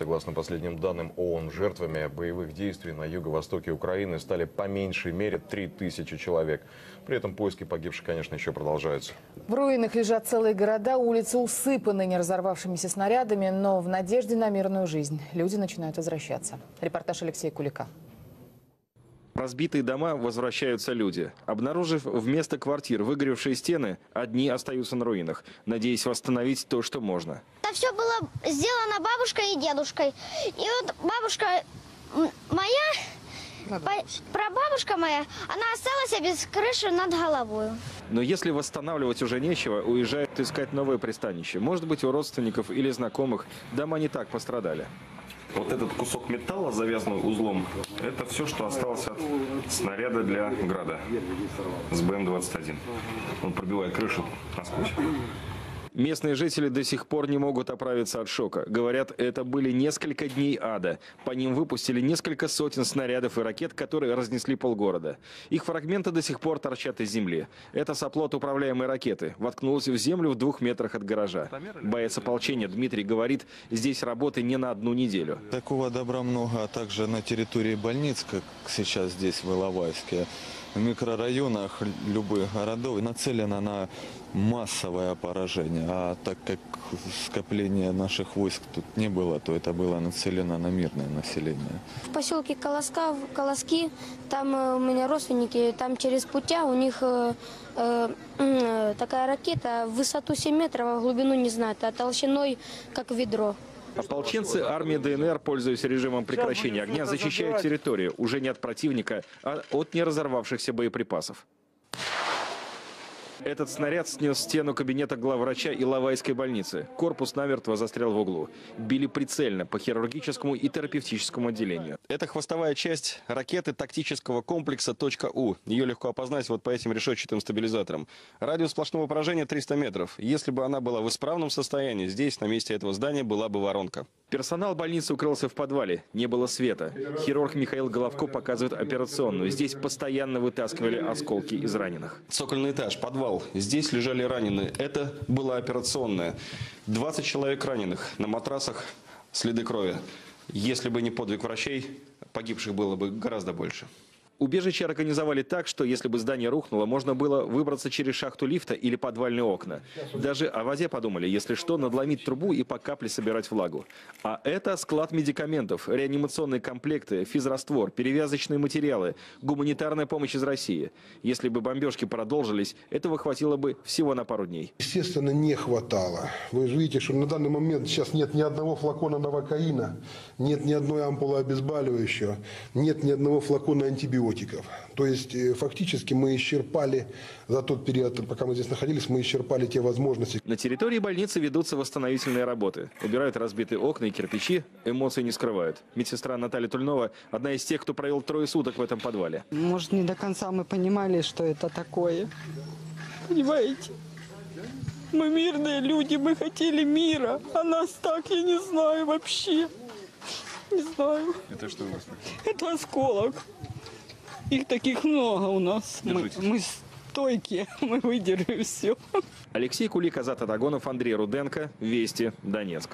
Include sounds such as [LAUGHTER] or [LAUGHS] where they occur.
Согласно последним данным ООН, жертвами боевых действий на юго-востоке Украины стали по меньшей мере 3000 человек. При этом поиски погибших, конечно, еще продолжаются. В руинах лежат целые города, улицы усыпаны не разорвавшимися снарядами, но в надежде на мирную жизнь люди начинают возвращаться. Репортаж Алексея Кулика. В разбитые дома возвращаются люди. Обнаружив вместо квартир выгоревшие стены, одни остаются на руинах, надеясь восстановить то, что можно. Это все было сделано бабушкой и дедушкой. И вот бабушка моя, по- прабабушка моя, она осталась без крыши над головой. Но если восстанавливать уже нечего, уезжают искать новое пристанище. Может быть, у родственников или знакомых дома не так пострадали. Вот этот кусок металла, завязанный узлом, это все, что осталось от снаряда для града с БМ-21. Он пробивает крышу насквозь. Местные жители до сих пор не могут оправиться от шока. Говорят, это были несколько дней ада. По ним выпустили несколько сотен снарядов и ракет, которые разнесли полгорода. Их фрагменты до сих пор торчат из земли. Это соплот управляемой ракеты. Воткнулась в землю в двух метрах от гаража. Боец ополчения Дмитрий говорит, здесь работы не на одну неделю. Такого добра много, а также на территории больниц, как сейчас здесь в Иловайске, микрорайонах любых городов нацелено на массовое поражение. А так как скопления наших войск тут не было, то это было нацелено на мирное население. В поселке Колоска, Колоски, там э, у меня родственники, там через путя у них э, э, м, такая ракета высоту 7 метров, а глубину не знаю, а толщиной как ведро. Ополченцы армии ДНР, пользуясь режимом прекращения огня, защищают территорию уже не от противника, а от неразорвавшихся боеприпасов. Этот снаряд снес стену кабинета главврача Иловайской больницы. Корпус намертво застрял в углу. Били прицельно по хирургическому и терапевтическому отделению. Это хвостовая часть ракеты тактического комплекса «У». Ее легко опознать вот по этим решетчатым стабилизаторам. Радиус сплошного поражения 300 метров. Если бы она была в исправном состоянии, здесь, на месте этого здания, была бы воронка. Персонал больницы укрылся в подвале. Не было света. Хирург Михаил Головко показывает операционную. Здесь постоянно вытаскивали осколки из раненых. Цокольный этаж, подвал. Здесь лежали раненые. Это была операционная. 20 человек раненых. На матрасах следы крови. Если бы не подвиг врачей, погибших было бы гораздо больше. Убежище организовали так, что если бы здание рухнуло, можно было выбраться через шахту лифта или подвальные окна. Даже о воде подумали, если что, надломить трубу и по капле собирать влагу. А это склад медикаментов, реанимационные комплекты, физраствор, перевязочные материалы, гуманитарная помощь из России. Если бы бомбежки продолжились, этого хватило бы всего на пару дней. Естественно, не хватало. Вы же видите, что на данный момент сейчас нет ни одного флакона новокаина, нет ни одной ампулы обезболивающего, нет ни одного флакона антибиотиков. То есть э, фактически мы исчерпали за тот период, пока мы здесь находились, мы исчерпали те возможности, На территории больницы ведутся восстановительные работы. Убирают разбитые окна и кирпичи, эмоций не скрывают. Медсестра Наталья Тульнова – одна из тех, кто провел трое суток в этом подвале. Может, не до конца мы понимали, что это такое. Понимаете? Мы мирные люди, мы хотели мира. А нас так, я не знаю вообще. Не знаю. Это что у вас? Это осколок. Их таких много у нас. Мы, мы стойкие, [LAUGHS] мы выдержим все. Алексей Кулик, Азат Атагонов, Андрей Руденко. Вести. Донецк.